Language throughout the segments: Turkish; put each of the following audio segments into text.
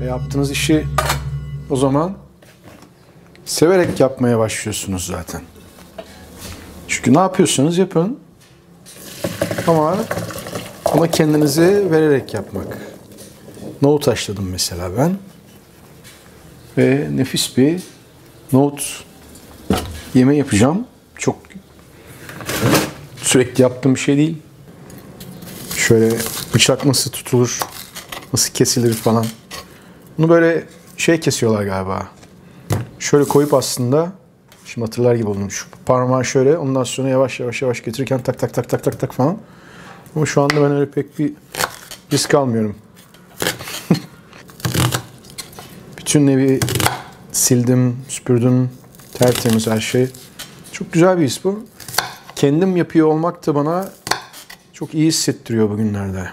ve yaptığınız işi o zaman severek yapmaya başlıyorsunuz zaten. Çünkü ne yapıyorsunuz yapın. Ama ama kendinize vererek yapmak. Nohut haşladım mesela ben. Ve nefis bir nohut yeme yapacağım. Çok sürekli yaptığım bir şey değil. Şöyle bıçak nasıl tutulur, nasıl kesilir falan. Bunu böyle şey kesiyorlar galiba. Şöyle koyup aslında şimdi hatırlar gibi oldum. Şu parmağı şöyle ondan sonra yavaş yavaş yavaş getirirken tak tak tak tak tak tak falan. Ama şu anda ben öyle pek bir risk almıyorum. Bütün evi sildim, süpürdüm. Tertemiz her şey. Çok güzel bir his bu. Kendim yapıyor olmak da bana çok iyi hissettiriyor bugünlerde.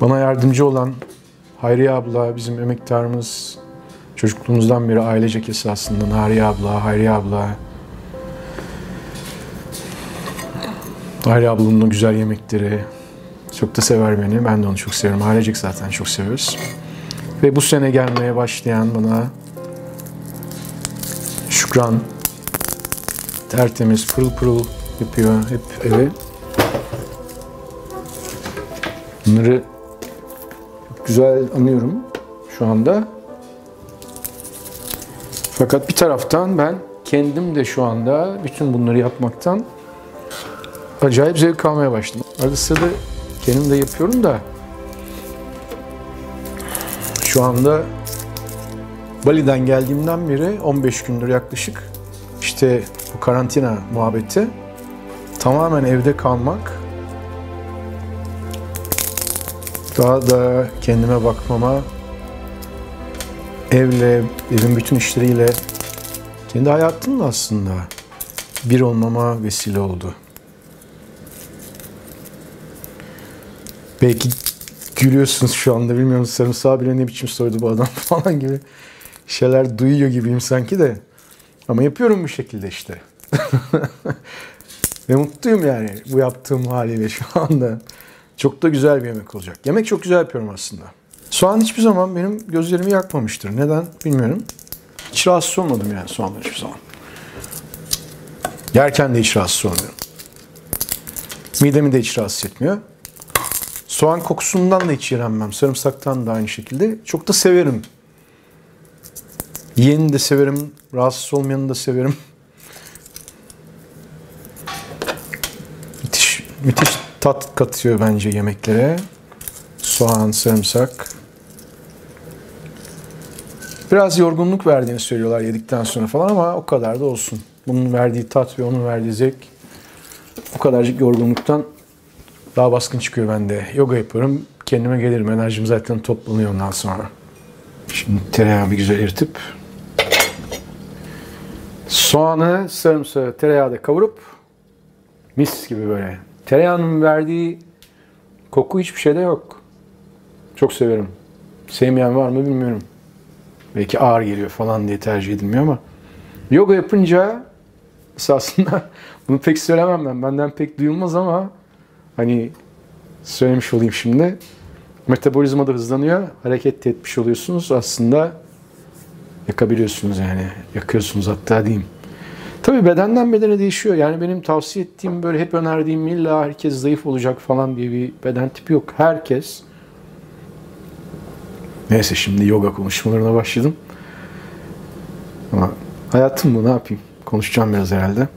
Bana yardımcı olan Hayriye abla, bizim emektarımız, çocukluğumuzdan beri ailecek esasında Nariye abla, Hayriye abla. Hayriye ablanın o güzel yemekleri. Çok da sever beni. Ben de onu çok seviyorum. Ailecek zaten çok seviyoruz. Ve bu sene gelmeye başlayan bana Şükran tertemiz pırıl pırıl yapıyor hep evi. Bunları güzel anıyorum şu anda. Fakat bir taraftan ben kendim de şu anda bütün bunları yapmaktan acayip zevk almaya başladım. Arada sırada kendim de yapıyorum da şu anda Bali'den geldiğimden beri 15 gündür yaklaşık işte bu karantina muhabbeti tamamen evde kalmak daha da kendime bakmama evle, evin bütün işleriyle kendi hayatımla aslında bir olmama vesile oldu. Belki gülüyorsunuz şu anda bilmiyorum sarımsağı bile ne biçim soydu bu adam falan gibi şeyler duyuyor gibiyim sanki de. Ama yapıyorum bu şekilde işte. Ve mutluyum yani bu yaptığım haliyle şu anda. Çok da güzel bir yemek olacak. Yemek çok güzel yapıyorum aslında. Soğan hiçbir zaman benim gözlerimi yakmamıştır. Neden bilmiyorum. Hiç rahatsız olmadım yani soğandan hiçbir zaman. Yerken de hiç rahatsız olmuyorum. Midemi de hiç rahatsız etmiyor. Soğan kokusundan da hiç iğrenmem. Sarımsaktan da aynı şekilde. Çok da severim. Yiyeni de severim. Rahatsız olmayanı da severim. Müthiş, tat katıyor bence yemeklere. Soğan, sarımsak. Biraz yorgunluk verdiğini söylüyorlar yedikten sonra falan ama o kadar da olsun. Bunun verdiği tat ve onun verdiği zevk o kadarcık yorgunluktan daha baskın çıkıyor bende. Yoga yapıyorum. Kendime gelirim. Enerjim zaten toplanıyor ondan sonra. Şimdi tereyağı bir güzel eritip soğanı, sarımsağı tereyağda kavurup mis gibi böyle. Tereyağının verdiği koku hiçbir şeyde yok. Çok severim. Sevmeyen var mı bilmiyorum. Belki ağır geliyor falan diye tercih edilmiyor ama yoga yapınca esasında bunu pek söylemem ben. Benden pek duyulmaz ama hani söylemiş olayım şimdi. Metabolizma da hızlanıyor. Hareket etmiş oluyorsunuz. Aslında yakabiliyorsunuz yani. Yakıyorsunuz hatta diyeyim. Tabii bedenden bedene değişiyor. Yani benim tavsiye ettiğim böyle hep önerdiğim illa herkes zayıf olacak falan diye bir beden tipi yok. Herkes Neyse şimdi yoga konuşmalarına başladım. Ama hayatım bu ne yapayım? Konuşacağım biraz herhalde.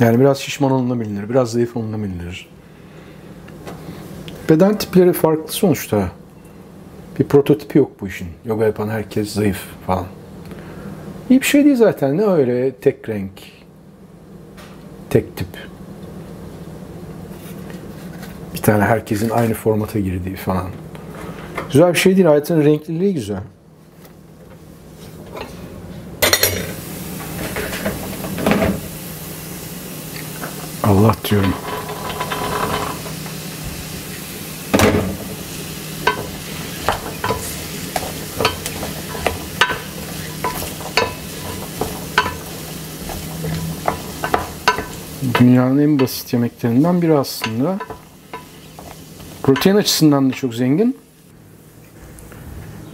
Yani biraz şişman olunabilir, biraz zayıf olunabilir. Beden tipleri farklı sonuçta. Bir prototipi yok bu işin. Yoga yapan herkes zayıf falan. İyi bir şey değil zaten. Ne öyle tek renk, tek tip. Bir tane herkesin aynı formata girdiği falan. Güzel bir şey değil. Hayatın renkliliği güzel. Allah diyorum. Dünyanın en basit yemeklerinden biri aslında. Protein açısından da çok zengin.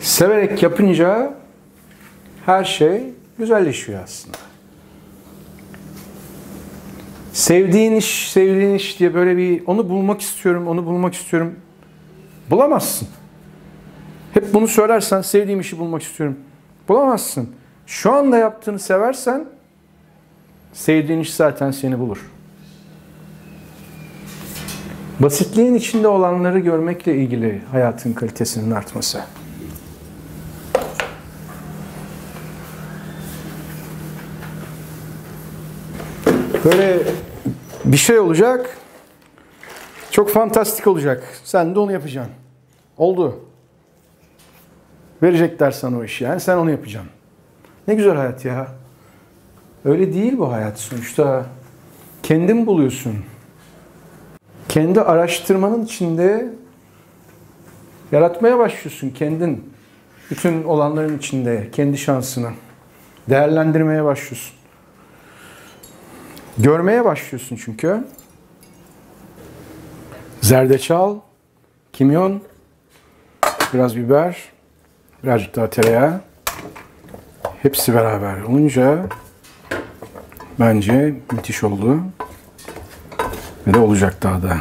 Severek yapınca her şey güzelleşiyor aslında. Sevdiğin iş, sevdiğin iş diye böyle bir onu bulmak istiyorum, onu bulmak istiyorum. Bulamazsın. Hep bunu söylersen sevdiğim işi bulmak istiyorum. Bulamazsın. Şu anda yaptığını seversen sevdiğin iş zaten seni bulur. Basitliğin içinde olanları görmekle ilgili hayatın kalitesinin artması. Böyle bir şey olacak. Çok fantastik olacak. Sen de onu yapacaksın. Oldu. Verecekler sana o işi yani sen onu yapacaksın. Ne güzel hayat ya. Öyle değil bu hayat sonuçta. Kendin buluyorsun. Kendi araştırmanın içinde yaratmaya başlıyorsun kendin. Bütün olanların içinde kendi şansını değerlendirmeye başlıyorsun. Görmeye başlıyorsun çünkü. Zerdeçal, kimyon, biraz biber, birazcık daha tereyağı. Hepsi beraber olunca bence müthiş oldu. Ve olacak daha da.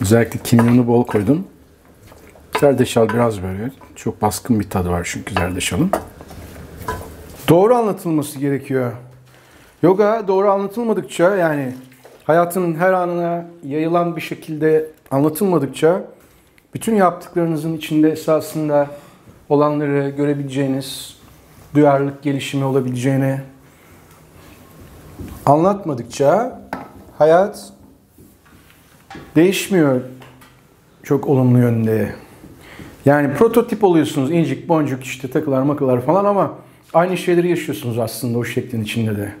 Özellikle kimyonu bol koydum. Zerdeçal biraz böyle çok baskın bir tadı var çünkü zerdeçalın. Doğru anlatılması gerekiyor. Yoga doğru anlatılmadıkça yani hayatın her anına yayılan bir şekilde anlatılmadıkça bütün yaptıklarınızın içinde esasında olanları görebileceğiniz, duyarlılık gelişimi olabileceğini anlatmadıkça hayat değişmiyor çok olumlu yönde. Yani prototip oluyorsunuz incik boncuk işte takılar makılar falan ama aynı şeyleri yaşıyorsunuz aslında o şeklin içinde de.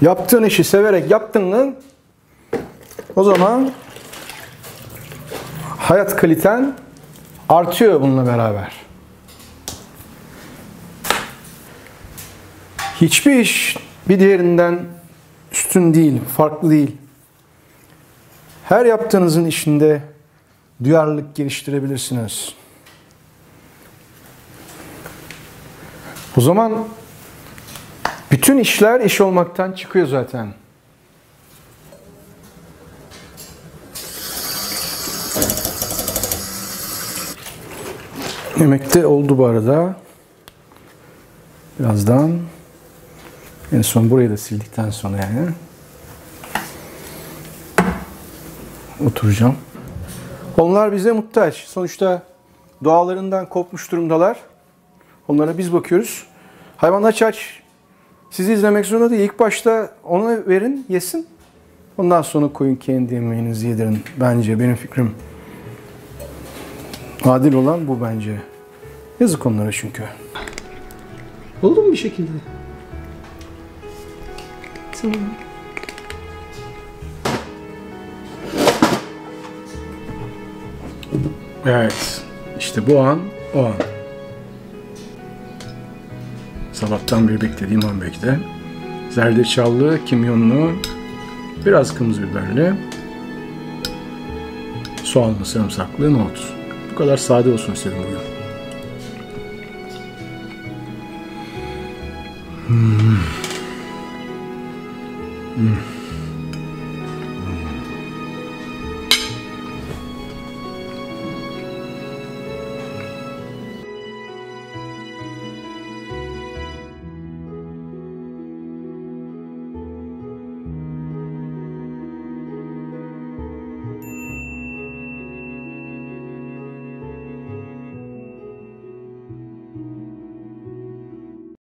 Yaptığın işi severek yaptın mı o zaman hayat kaliten artıyor bununla beraber. Hiçbir iş bir diğerinden üstün değil, farklı değil. Her yaptığınızın işinde duyarlılık geliştirebilirsiniz. O zaman bütün işler iş olmaktan çıkıyor zaten. Yemekte oldu bu arada. Birazdan en son burayı da sildikten sonra yani oturacağım. Onlar bize muhtaç. Sonuçta doğalarından kopmuş durumdalar. Onlara biz bakıyoruz. Hayvan aç aç. Sizi izlemek zorunda değil. İlk başta ona verin, yesin. Ondan sonra koyun kendi yemeğinizi yedirin. Bence benim fikrim. Adil olan bu bence. Yazık onlara çünkü. Oldu mu bir şekilde? Tamam. Evet. İşte bu an o an. Sabahtan beri beklediğim an bekle. Zerdeçallı, kimyonlu, biraz kırmızı biberli, soğanlı, sarımsaklı nohut. Bu kadar sade olsun istedim bugün. Hmm. Hmm.